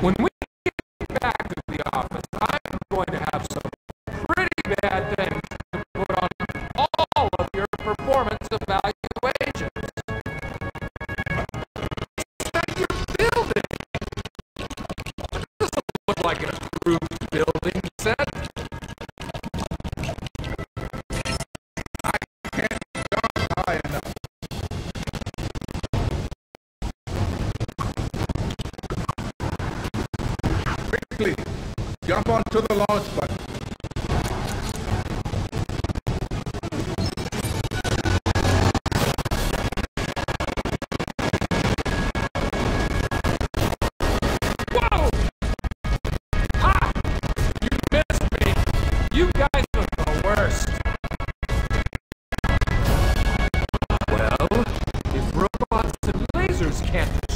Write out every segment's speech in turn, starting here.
when we get back to the office, I'm going to have some pretty bad things to put on all of your performance evaluations. That you're building. What does look like it. quickly jump onto the launch pad. Whoa! You missed me. You guys are the worst. Well, if robots and lasers can't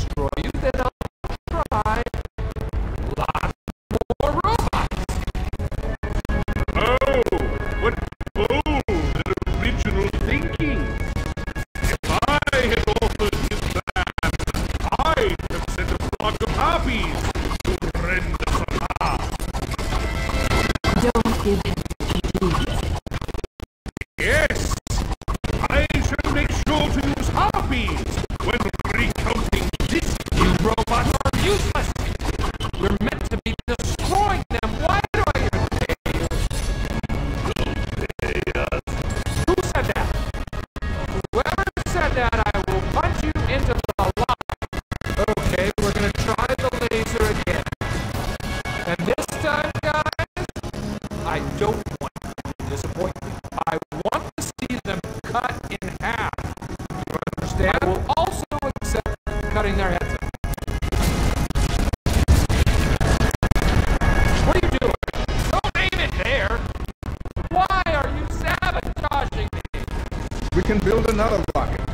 not a rocket.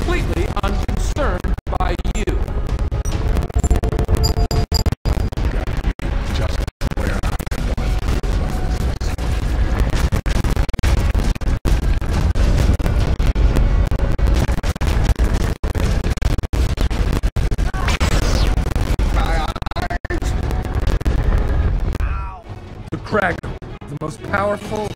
completely unconcerned by you. The Kraken, the most powerful